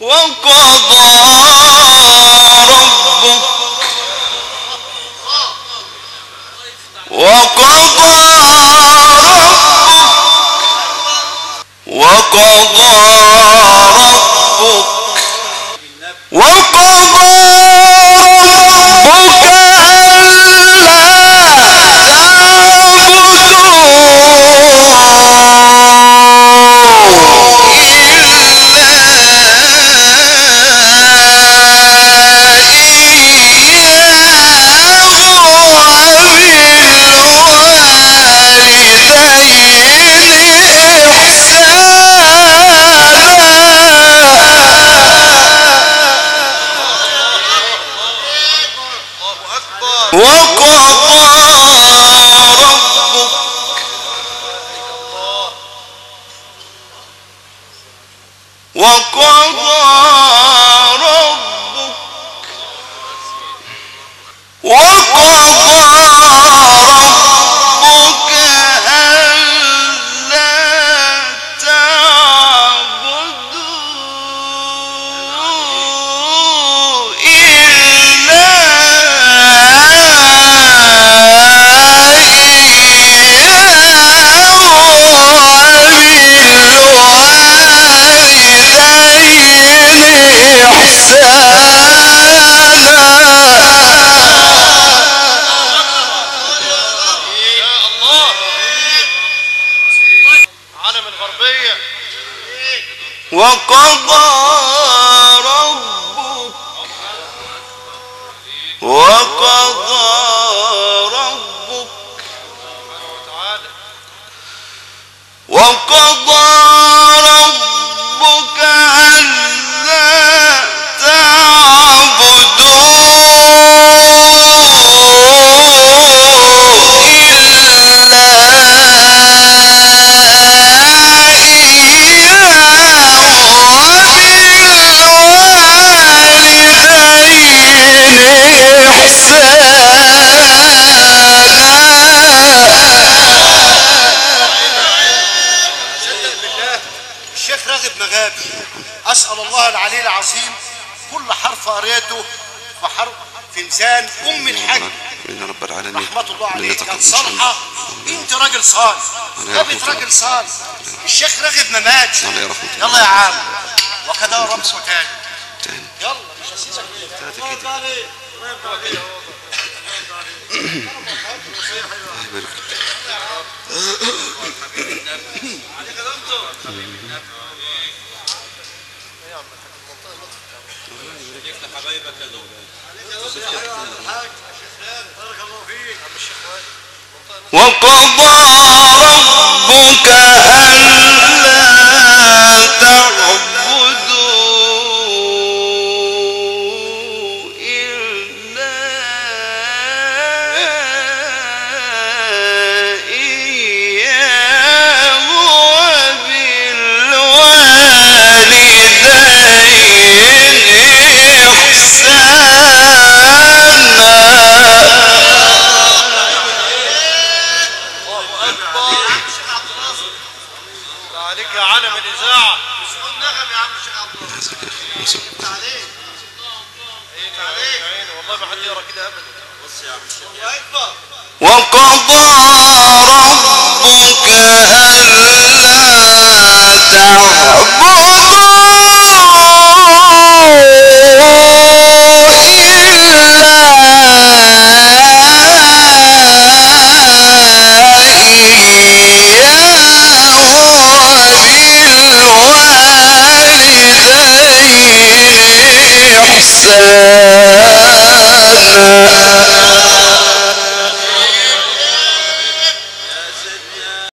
وقضى ربك. وقضى ربك. وقضى ربك. وقضى ربك وقضى وقضى ربك وقضى ربك. وقضى ربك أسأل الله العلي العظيم كل حرف قريته بحرف في إنسان أم الحج يا رب العالمين. رحمة الله عليك. صالحة. أنت راجل صالح. ثابت راجل صالح. الشيخ راغب ما ماتش يلا يا عم. وكذا ربك تاني. يلا مش هسيبك. الله يبارك خليك لحبايبك يا الله وقضى وقضى Jesus.